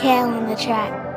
Kale on the track.